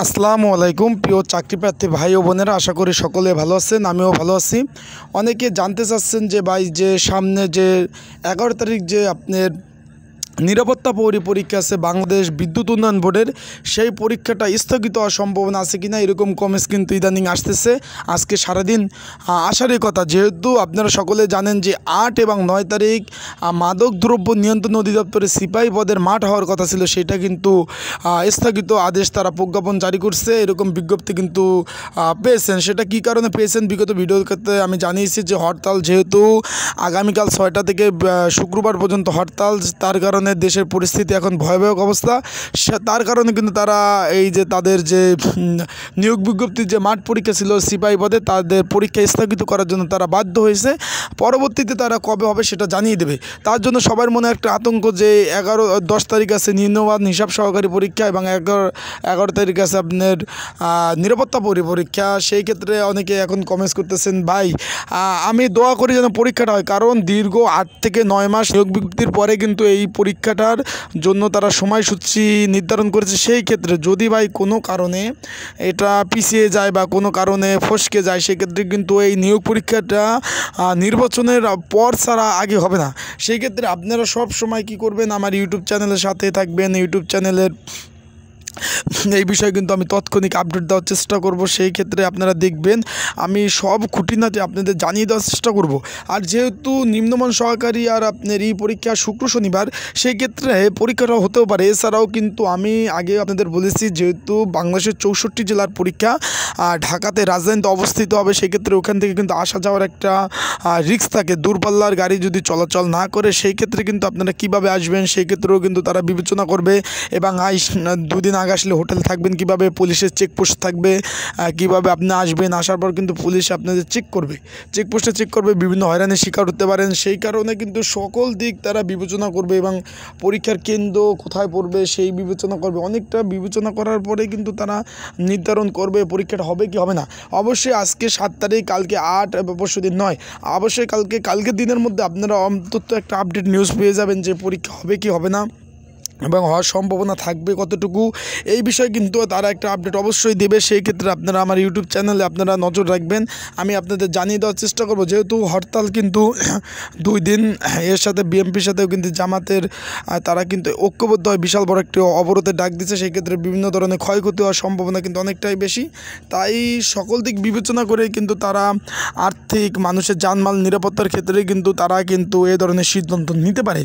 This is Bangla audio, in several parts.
আসসালামু আলাইকুম, প্রিয় চাকরিপ্রার্থী ভাই ও বোনেরা, আশা করি সকলে ভালো আছেন, আমিও ভালো আছি। অনেকে জানতে চাচ্ছেন যে ভাই যে সামনে যে এগারো তারিখ যে আপনার নিরাপত্তা পৌরি পরীক্ষা আছে, বাংলাদেশ বিদ্যুৎ উন্নয়ন বোর্ডের। সেই পরীক্ষাটা স্থগিত হওয়ার সম্ভাবনা আছে কিনা, এরকম কমেন্টস কিন্তু ইদানিং আসতেছে। আজকে সারাদিন আসারই কথা। যেহেতু আপনারা সকলে জানেন যে আট এবং নয় তারিখ মাদক দ্রব্য নিয়ন্ত্রণ অধিদপ্তরের সিপাহী পদের মাঠ হওয়ার কথা ছিল, সেটা কিন্তু স্থগিত আদেশ তারা প্রজ্ঞাপন জারি করছে। এরকম বিজ্ঞপ্তি কিন্তু পেয়েছেন। সেটা কি কারণে পেয়েছেন? বিগত ভিডিওতে আমি জানিয়েছি যে হরতাল যেহেতু আগামীকাল ছয়টা থেকে শুক্রবার পর্যন্ত হরতাল, তার কারণে দেশের পরিস্থিতি এখন ভয়াবহ অবস্থা। তার কারণে কিন্তু তারা এই যে তাদের যে নিয়োগ বিজ্ঞপ্তির যে মাঠ পরীক্ষা ছিল সিপাহী পদে, তাদের পরীক্ষা স্থগিত করার জন্য তারা বাধ্য হয়েছে। পরবর্তীতে তারা কবে হবে সেটা জানিয়ে দেবে। তার জন্য সবার মনে একটা আতঙ্ক যে, এগারো, দশ তারিখ আছে নিম্নবাদ হিসাব সহকারী পরীক্ষা এবং এগারো এগারো তারিখ আছে আপনার নিরাপত্তা পরি, পরীক্ষা। সেই ক্ষেত্রে অনেকে এখন কমেন্টস করতেছেন, ভাই আমি দোয়া করি যেন পরীক্ষাটা হয়। কারণ দীর্ঘ আট থেকে নয় মাস নিয়োগ বিজ্ঞপ্তির পরে কিন্তু এই পরীক্ষাটার জন্য তারা সময়সূচি নির্ধারণ করেছে, সেই ক্ষেত্রে যদি ভাই কোনো কারণে এটা পিছিয়ে যায় বা কোনো কারণে ফসকে যায়, সেক্ষেত্রে কিন্তু এই নিয়োগ পরীক্ষাটা নির্বাচনের পর ছাড়া আগে হবে না। সেই ক্ষেত্রে আপনারা সব সময় কি করবেন? আমার ইউটিউব চ্যানেলের সাথে থাকবেন। ইউটিউব চ্যানেলের এই বিষয়ে কিন্তু আমি তাৎক্ষণিক আপডেট দেওয়ার চেষ্টা করব। সেই ক্ষেত্রে আপনারা দেখবেন, আমি সব খুঁটিনাটি আপনাদের জানিয়ে দেওয়ার চেষ্টা করব। আর যেহেতু নিম্নমান সহকারী আর আপনার এই পরীক্ষা শুক্র শনিবার, সেই ক্ষেত্রে পরীক্ষাটা হতেও পারে। এছাড়াও কিন্তু আমি আগে আপনাদের বলেছি, যেহেতু বাংলাদেশের চৌষট্টি জেলার পরীক্ষা ঢাকাতে রাজধানীতে অবস্থিত হবে, সেক্ষেত্রে ওখান থেকে কিন্তু আসা যাওয়ার একটা রিস্ক থাকে। দূরপাল্লার গাড়ি যদি চলাচল না করে সেই ক্ষেত্রে কিন্তু আপনারা কীভাবে আসবেন সেই ক্ষেত্রেও কিন্তু তারা বিবেচনা করবে এবং আইস দুদিন আগে আসলে হোটেল থাকবেন, কীভাবে পুলিশের চেকপোস্ট থাকবে কীভাবে আপনি আসবেন, আসার পর কিন্তু পুলিশ আপনাদের চেক করবে। চেকপোস্টে চেক করবে, বিভিন্ন হয়রানির শিকার হতে পারেন, সেই কারণে কিন্তু সকল দিক তারা বিবেচনা করবে এবং পরীক্ষার কেন্দ্র কোথায় পড়বে, সেই বিবেচনা করবে। অনেকটা বিবেচনা করার পরে কিন্তু তারা নির্ধারণ করবে, পরীক্ষাটা হবে কি হবে না? অবশ্যই আজকে সাত তারিখ, কালকে আট পরশু দিন নয়। অবশ্যই কালকে, কালকের দিনের মধ্যে আপনারা অন্তত একটা আপডেট নিউজ পেয়ে যাবেন যে পরীক্ষা হবে কি হবে না। এবং হওয়ার সম্ভাবনা থাকবে কতটুকু, এই বিষয়ে কিন্তু তারা একটা আপডেট অবশ্যই দেবে। সেই ক্ষেত্রে আপনারা আমার ইউটিউব চ্যানেলে আপনারা নজর রাখবেন। আমি আপনাদের জানিয়ে দেওয়ার চেষ্টা করব, যেহেতু হরতাল কিন্তু দুই দিন, এর সাথে বিএমপির সাথেও কিন্তু জামাতের তারা কিন্তু ঐক্যবদ্ধ হয় বিশাল বড় একটি অবরোধের ডাক দিচ্ছে। সেই ক্ষেত্রে বিভিন্ন ধরনের ক্ষয়ক্ষতি হওয়ার সম্ভাবনা কিন্তু অনেকটাই বেশি। তাই সকল দিক বিবেচনা করে কিন্তু তারা আর্থিক, মানুষের জানমাল নিরাপত্তার ক্ষেত্রে কিন্তু তারা কিন্তু এ ধরনের সিদ্ধান্ত নিতে পারে।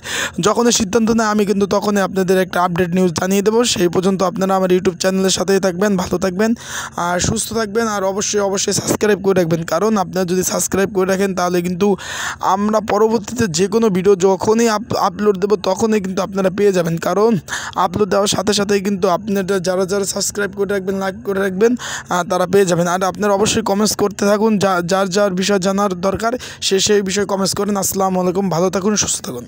যখন সিদ্ধান্ত নেয়, আমি কিন্তু তখনই আপনাদের একটা আপডেট নিউজ জানিয়ে দেবো। সেই পর্যন্ত আপনারা আমার ইউটিউব চ্যানেলের সাথেই থাকবেন, ভালো থাকবেন, আর সুস্থ থাকবেন, আর অবশ্যই অবশ্যই সাবস্ক্রাইব করে রাখবেন। কারণ আপনারা যদি সাবস্ক্রাইব করে রাখেন, তাহলে কিন্তু আমরা পরবর্তীতে যে কোনো ভিডিও যখনই আপ আপলোড দেবো, তখনই কিন্তু আপনারা পেয়ে যাবেন। কারণ আপলোড দেওয়ার সাথে সাথেই কিন্তু আপনারা যারা যারা সাবস্ক্রাইব করে রাখবেন লাইক করে রাখবেন তারা পেয়ে যাবেন। আর আপনারা অবশ্যই কমেন্টস করতে থাকুন, যা- যার যার বিষয় জানার দরকার, সে, সেই বিষয়ে কমেন্টস করেন। আসসালামু আলাইকুম, ভালো থাকুন, সুস্থ থাকুন।